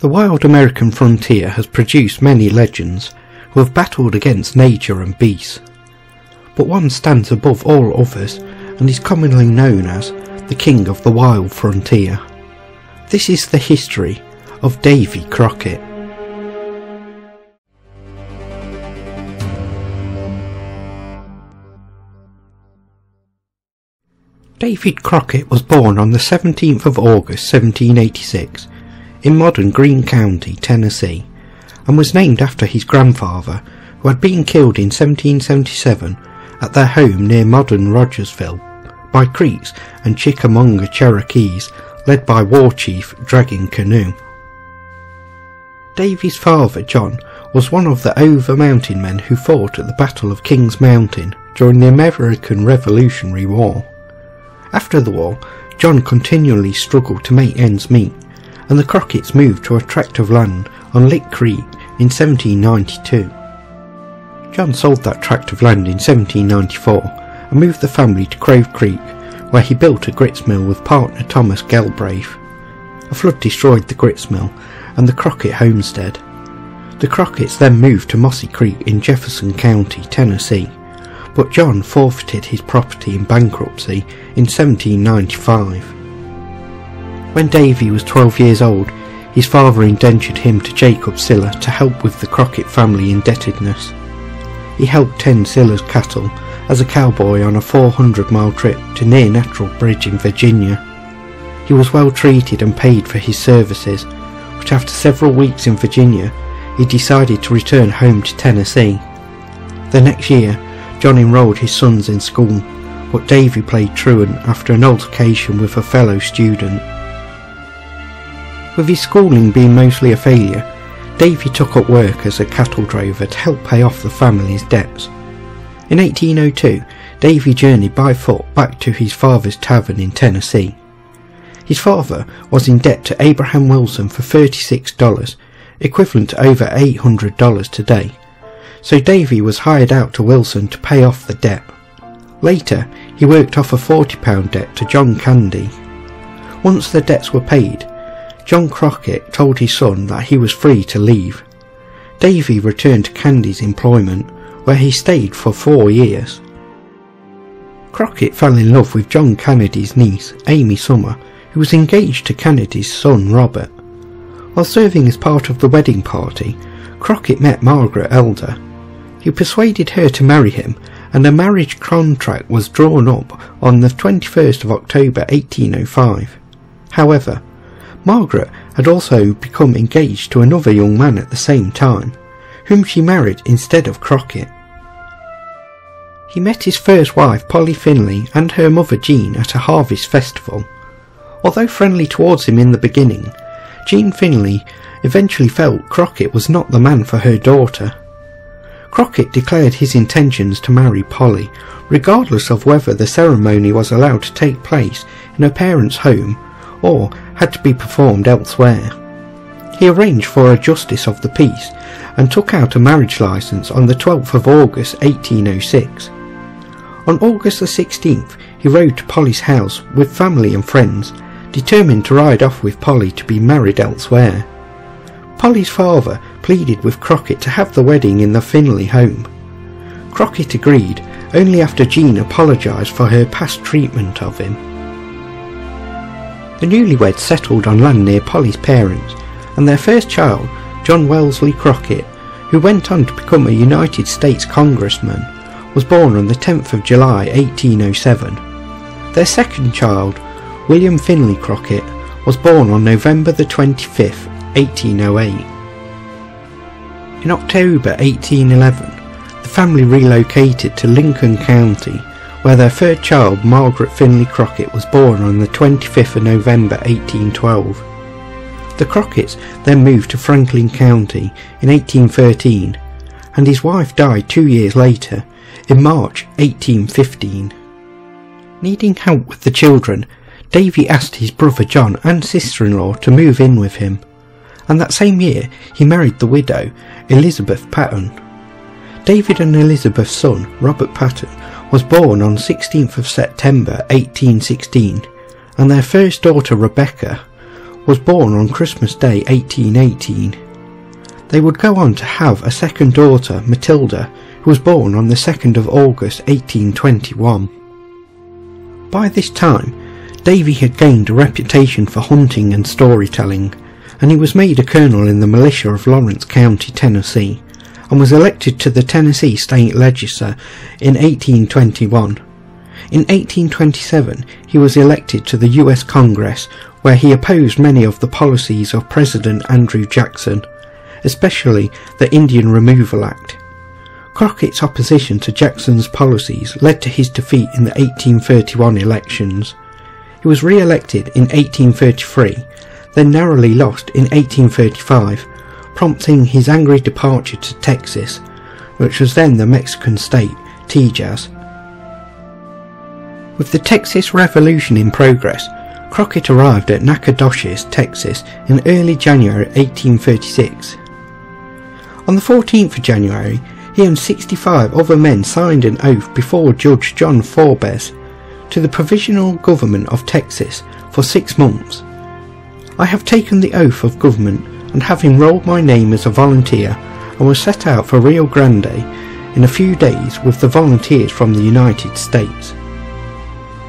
The wild American frontier has produced many legends who have battled against nature and beasts. But one stands above all others and is commonly known as the King of the Wild Frontier. This is the history of Davy Crockett. David Crockett was born on the 17th of August 1786 in modern Greene County, Tennessee, and was named after his grandfather, who had been killed in 1777 at their home near modern Rogersville by Creeks and Chickamauga Cherokees led by War Chief Dragging Canoe. Davy's father, John, was one of the over mountain men who fought at the Battle of Kings Mountain during the American Revolutionary War. After the war, John continually struggled to make ends meet and the Crocketts moved to a tract of land on Lick Creek in 1792. John sold that tract of land in 1794 and moved the family to Cove Creek, where he built a gristmill with partner Thomas Galbraith. A flood destroyed the gristmill and the Crockett homestead. The Crocketts then moved to Mossy Creek in Jefferson County, Tennessee, but John forfeited his property in bankruptcy in 1795. When Davy was 12 years old, his father indentured him to Jacob Siler to help with the Crockett family indebtedness. He helped tend Siler's cattle as a cowboy on a 400 mile trip to near Natural Bridge in Virginia. He was well treated and paid for his services, but after several weeks in Virginia, he decided to return home to Tennessee. The next year, John enrolled his sons in school, but Davy played truant after an altercation with a fellow student. With his schooling being mostly a failure, Davy took up work as a cattle drover to help pay off the family's debts. In 1802, Davy journeyed by foot back to his father's tavern in Tennessee. His father was in debt to Abraham Wilson for $36, equivalent to over $800 today, so Davy was hired out to Wilson to pay off the debt. Later, he worked off a £40 debt to John Kennedy. Once the debts were paid, John Crockett told his son that he was free to leave. Davy returned to Kennedy's employment, where he stayed for four years. Crockett fell in love with John Kennedy's niece, Amy Summer, who was engaged to Kennedy's son, Robert. While serving as part of the wedding party, Crockett met Margaret Elder. He persuaded her to marry him, and a marriage contract was drawn up on the 21st of October 1805. However, Margaret had also become engaged to another young man at the same time, whom she married instead of Crockett. He met his first wife Polly Finley and her mother Jean at a harvest festival. Although friendly towards him in the beginning, Jean Finley eventually felt Crockett was not the man for her daughter. Crockett declared his intentions to marry Polly, regardless of whether the ceremony was allowed to take place in her parents' home or had to be performed elsewhere. He arranged for a justice of the peace and took out a marriage license on the 12th of August 1806. On August the 16th, he rode to Polly's house with family and friends, determined to ride off with Polly to be married elsewhere. Polly's father pleaded with Crockett to have the wedding in the Finley home. Crockett agreed only after Jean apologised for her past treatment of him. The newlyweds settled on land near Polly's parents, and their first child, John Wesley Crockett, who went on to become a United States Congressman, was born on the 10th of July 1807. Their second child, William Finley Crockett, was born on November the 25th, 1808. In October 1811, the family relocated to Lincoln County where their third child, Margaret Finley Crockett, was born on the 25th of November 1812. The Crocketts then moved to Franklin County in 1813, and his wife died two years later, in March 1815. Needing help with the children, Davy asked his brother John and sister-in-law to move in with him, and that same year he married the widow, Elizabeth Patton. David and Elizabeth's son, Robert Patton, was born on 16th of September 1816 and their first daughter Rebecca was born on Christmas Day 1818. They would go on to have a second daughter, Matilda, who was born on the 2nd of August 1821. By this time, Davy had gained a reputation for hunting and storytelling, and he was made a colonel in the militia of Lawrence County, Tennessee, and was elected to the Tennessee State Legislature in 1821. In 1827, he was elected to the U.S. Congress, where he opposed many of the policies of President Andrew Jackson, especially the Indian Removal Act. Crockett's opposition to Jackson's policies led to his defeat in the 1831 elections. He was re-elected in 1833, then narrowly lost in 1835, prompting his angry departure to Texas, which was then the Mexican state, Tejas. With the Texas Revolution in progress, Crockett arrived at Nacogdoches, Texas in early January 1836. On the 14th of January, he and 65 other men signed an oath before Judge John Forbes to the Provisional Government of Texas for six months. I have taken the oath of government and have enrolled my name as a volunteer and was set out for Rio Grande in a few days with the volunteers from the United States.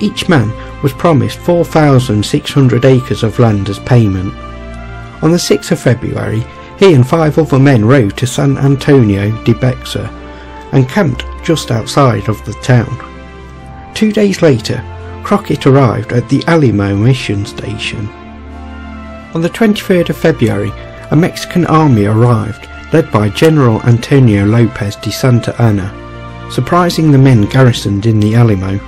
Each man was promised 4,600 acres of land as payment. On the 6th of February, he and five other men rode to San Antonio de Bexar and camped just outside of the town. Two days later, Crockett arrived at the Alamo mission station. On the 23rd of February, a Mexican army arrived, led by General Antonio Lopez de Santa Anna, surprising the men garrisoned in the Alamo,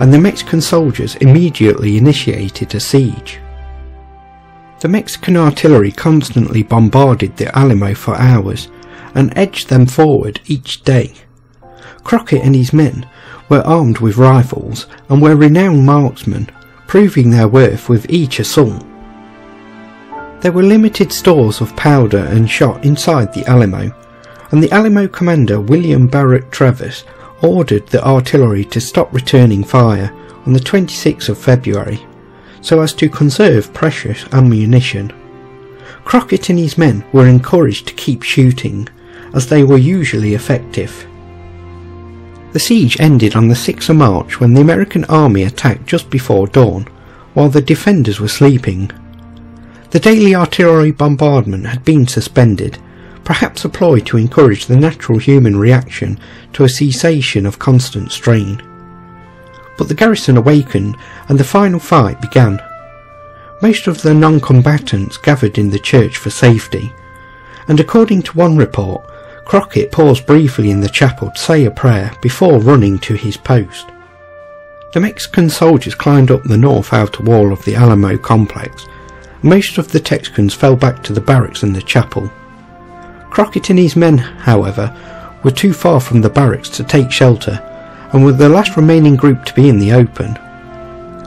and the Mexican soldiers immediately initiated a siege. The Mexican artillery constantly bombarded the Alamo for hours and edged them forward each day. Crockett and his men were armed with rifles and were renowned marksmen, proving their worth with each assault. There were limited stores of powder and shot inside the Alamo, and the Alamo commander William Barrett Travis ordered the artillery to stop returning fire on the 26th of February, so as to conserve precious ammunition. Crockett and his men were encouraged to keep shooting, as they were usually effective. The siege ended on the 6th of March when the American army attacked just before dawn, while the defenders were sleeping. The daily artillery bombardment had been suspended, perhaps a ploy to encourage the natural human reaction to a cessation of constant strain. But the garrison awakened and the final fight began. Most of the non-combatants gathered in the church for safety, and according to one report, Crockett paused briefly in the chapel to say a prayer before running to his post. The Mexican soldiers climbed up the north outer wall of the Alamo complex. Most of the Texans fell back to the barracks and the chapel. Crockett and his men, however, were too far from the barracks to take shelter and were the last remaining group to be in the open.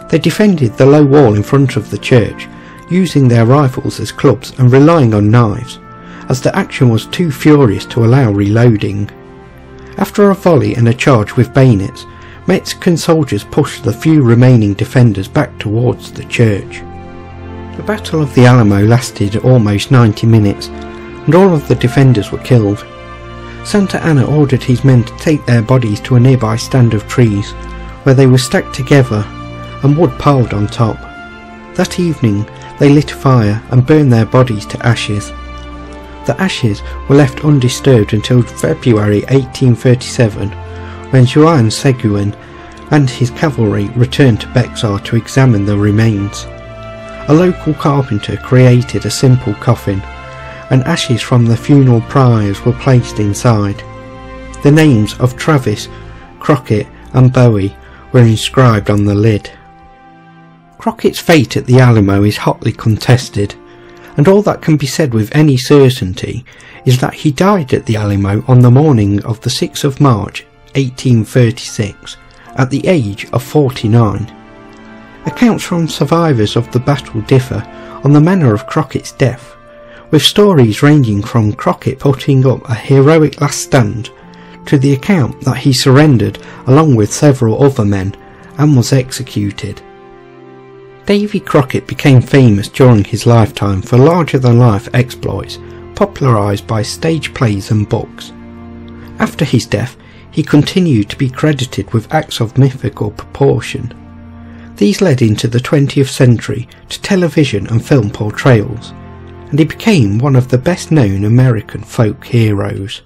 They defended the low wall in front of the church, using their rifles as clubs and relying on knives as the action was too furious to allow reloading. After a volley and a charge with bayonets, Mexican soldiers pushed the few remaining defenders back towards the church. The Battle of the Alamo lasted almost 90 minutes, and all of the defenders were killed. Santa Anna ordered his men to take their bodies to a nearby stand of trees, where they were stacked together and wood piled on top. That evening, they lit a fire and burned their bodies to ashes. The ashes were left undisturbed until February 1837 when Juan Seguin and his cavalry returned to Bexar to examine the remains. A local carpenter created a simple coffin and ashes from the funeral pyres were placed inside. The names of Travis, Crockett and Bowie were inscribed on the lid. Crockett's fate at the Alamo is hotly contested and all that can be said with any certainty is that he died at the Alamo on the morning of the 6th of March 1836 at the age of 49. Accounts from survivors of the battle differ on the manner of Crockett's death, with stories ranging from Crockett putting up a heroic last stand to the account that he surrendered along with several other men and was executed. Davy Crockett became famous during his lifetime for larger-than-life exploits popularised by stage plays and books. After his death, he continued to be credited with acts of mythical proportion. These led into the 20th century to television and film portrayals, and he became one of the best known American folk heroes.